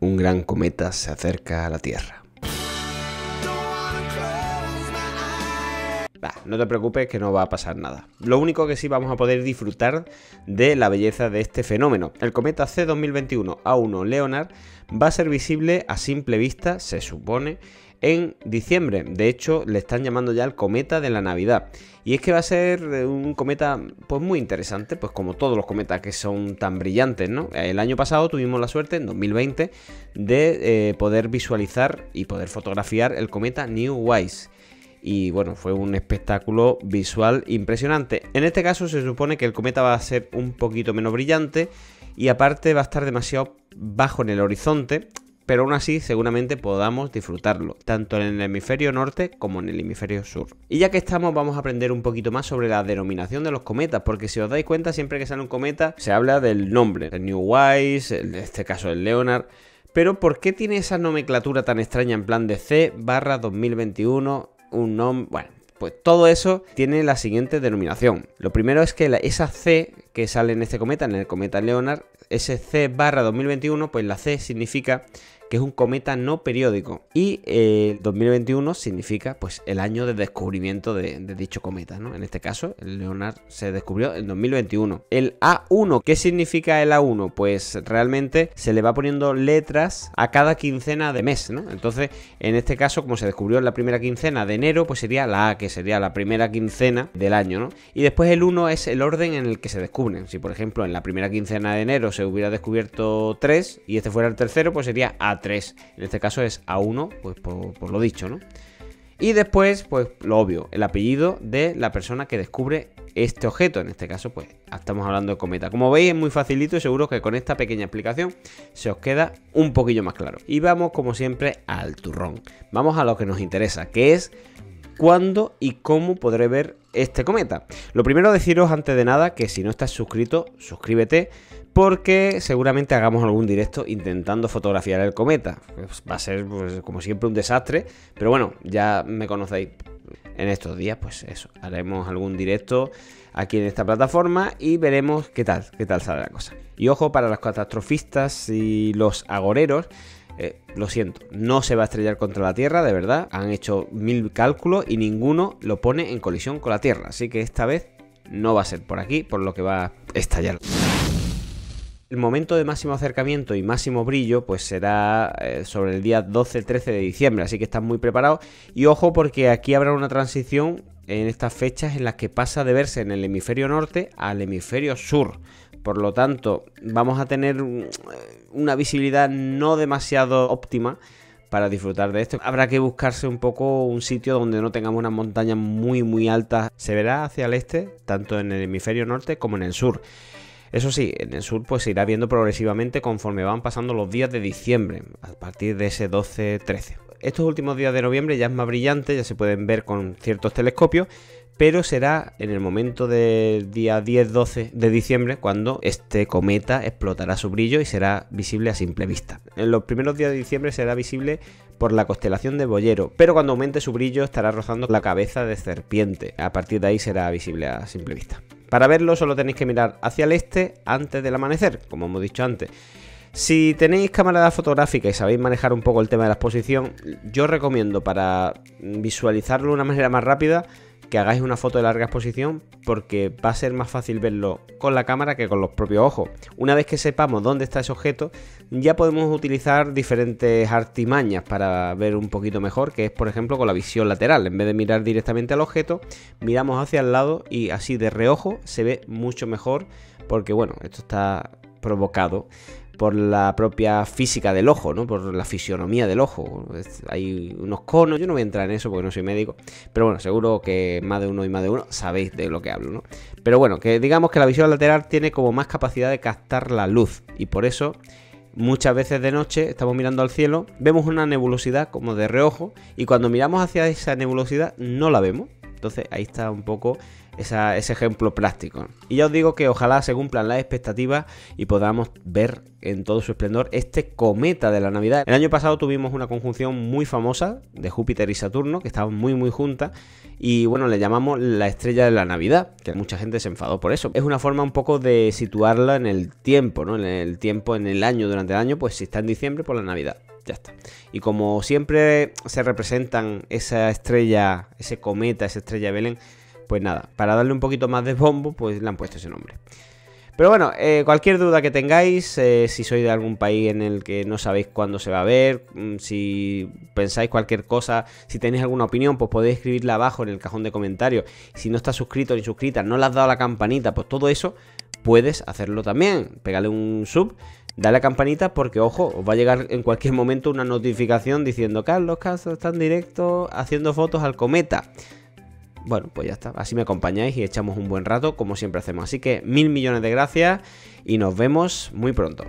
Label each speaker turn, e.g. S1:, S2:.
S1: un gran cometa se acerca a la Tierra. no te preocupes que no va a pasar nada. Lo único que sí vamos a poder disfrutar de la belleza de este fenómeno. El cometa C 2021 A1 Leonard va a ser visible a simple vista, se supone, en diciembre. De hecho, le están llamando ya el cometa de la Navidad. Y es que va a ser eh, un cometa pues muy interesante, pues como todos los cometas que son tan brillantes, ¿no? El año pasado tuvimos la suerte, en 2020, de eh, poder visualizar y poder fotografiar el cometa New Wise y bueno, fue un espectáculo visual impresionante. En este caso se supone que el cometa va a ser un poquito menos brillante y aparte va a estar demasiado bajo en el horizonte, pero aún así seguramente podamos disfrutarlo, tanto en el hemisferio norte como en el hemisferio sur. Y ya que estamos vamos a aprender un poquito más sobre la denominación de los cometas, porque si os dais cuenta siempre que sale un cometa se habla del nombre, el New Wise, en este caso el Leonard, pero ¿por qué tiene esa nomenclatura tan extraña en plan de C barra 2021 un nombre... Bueno, pues todo eso tiene la siguiente denominación. Lo primero es que esa C que sale en este cometa, en el cometa Leonard, ese C barra 2021, pues la C significa que es un cometa no periódico. Y el 2021 significa pues el año de descubrimiento de, dicho cometa, ¿no? En este caso, el Leonard se descubrió en 2021. El A1, ¿qué significa el A1? Pues realmente se le va poniendo letras a cada quincena de mes, ¿no? Entonces, en este caso, como se descubrió en la primera quincena de enero, pues sería la A, que sería la primera quincena del año, ¿no? Y después el 1 es el orden en el que se descubren. Si, por ejemplo, en la primera quincena de enero se hubiera descubierto 3 y este fuera el tercero, pues sería A 3. En este caso es A1, pues por, lo dicho, ¿no? Y después, pues lo obvio, el apellido de la persona que descubre este objeto. En este caso, pues estamos hablando de cometa. Como veis, es muy facilito y seguro que con esta pequeña explicación se os queda un poquillo más claro. Y vamos, como siempre, al turrón. Vamos a lo que nos interesa, que es cuándo y cómo podré ver este cometa. Lo primero deciros antes de nada que si no estás suscrito, suscríbete porque seguramente hagamos algún directo intentando fotografiar el cometa. Pues va a ser pues, como siempre un desastre, pero bueno, ya me conocéis. En estos días, pues eso, haremos algún directo aquí en esta plataforma y veremos qué tal, qué tal sale la cosa. Y ojo para los catastrofistas y los agoreros, eh, lo siento, no se va a estrellar contra la Tierra, de verdad. Han hecho mil cálculos y ninguno lo pone en colisión con la Tierra. Así que esta vez no va a ser por aquí, por lo que va a estallar. El momento de máximo acercamiento y máximo brillo pues será eh, sobre el día 12-13 de diciembre, así que están muy preparados. Y ojo porque aquí habrá una transición en estas fechas en las que pasa de verse en el hemisferio norte al hemisferio sur. Por lo tanto, vamos a tener una visibilidad no demasiado óptima para disfrutar de esto. Habrá que buscarse un poco un sitio donde no tengamos unas montañas muy muy altas. Se verá hacia el este, tanto en el hemisferio norte como en el sur. Eso sí, en el sur pues se irá viendo progresivamente conforme van pasando los días de diciembre, a partir de ese 12-13. Estos últimos días de noviembre ya es más brillante, ya se pueden ver con ciertos telescopios, pero será en el momento del día 10-12 de diciembre cuando este cometa explotará su brillo y será visible a simple vista. En los primeros días de diciembre será visible por la constelación de Boyero, pero cuando aumente su brillo estará rozando la cabeza de serpiente. A partir de ahí será visible a simple vista. Para verlo solo tenéis que mirar hacia el este antes del amanecer, como hemos dicho antes. Si tenéis cámara fotográfica y sabéis manejar un poco el tema de la exposición, yo recomiendo para visualizarlo de una manera más rápida que hagáis una foto de larga exposición porque va a ser más fácil verlo con la cámara que con los propios ojos. Una vez que sepamos dónde está ese objeto, ya podemos utilizar diferentes artimañas para ver un poquito mejor, que es por ejemplo con la visión lateral. En vez de mirar directamente al objeto, miramos hacia el lado y así de reojo se ve mucho mejor porque bueno, esto está provocado por la propia física del ojo, ¿no? Por la fisionomía del ojo. hay unos conos, yo no voy a entrar en eso porque no soy médico, pero bueno, seguro que más de uno y más de uno sabéis de lo que hablo, ¿no? Pero bueno, que digamos que la visión lateral tiene como más capacidad de captar la luz y por eso muchas veces de noche estamos mirando al cielo, vemos una nebulosidad como de reojo y cuando miramos hacia esa nebulosidad no la vemos. Entonces ahí está un poco ese ejemplo práctico. Y ya os digo que ojalá se cumplan las expectativas y podamos ver en todo su esplendor este cometa de la Navidad. El año pasado tuvimos una conjunción muy famosa de Júpiter y Saturno, que estaban muy muy juntas, y bueno, le llamamos la estrella de la Navidad, que mucha gente se enfadó por eso. Es una forma un poco de situarla en el tiempo, ¿no? En el tiempo, en el año, durante el año, pues si está en diciembre, por la Navidad. Ya está. Y como siempre se representan esa estrella, ese cometa, esa estrella de Belén, pues nada, para darle un poquito más de bombo, pues le han puesto ese nombre. Pero bueno, eh, cualquier duda que tengáis, eh, si sois de algún país en el que no sabéis cuándo se va a ver, mm, si pensáis cualquier cosa, si tenéis alguna opinión, pues podéis escribirla abajo en el cajón de comentarios. Si no estás suscrito ni suscrita, no le has dado la campanita, pues todo eso puedes hacerlo también. Pégale un sub, dale a la campanita porque, ojo, os va a llegar en cualquier momento una notificación diciendo Carlos Castro está en directo haciendo fotos al cometa. Bueno, pues ya está. Así me acompañáis y echamos un buen rato, como siempre hacemos. Así que mil millones de gracias y nos vemos muy pronto.